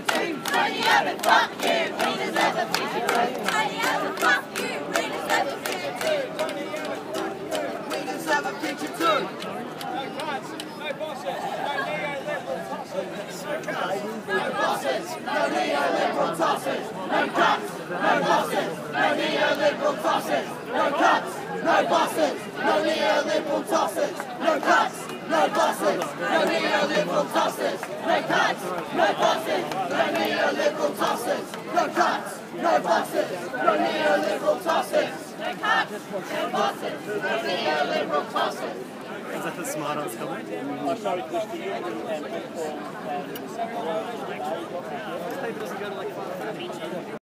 future truth. Tony Abbott, fuck you. Leaders of the future truth. Tony Abbott, fuck you. Leaders of the future truth. Leaders of the future too. No bosses, no neoliberal tosses. No cuts, no bosses, no neoliberal tosses. No cuts, no bosses, no neoliberal tosses. No cuts, no bosses, no neoliberal tosses. No cuts, no bosses, no neoliberal tosses. No cuts, no bosses, no neoliberal tosses. No cuts, no bosses, no neoliberal tosses. Is that the smart ass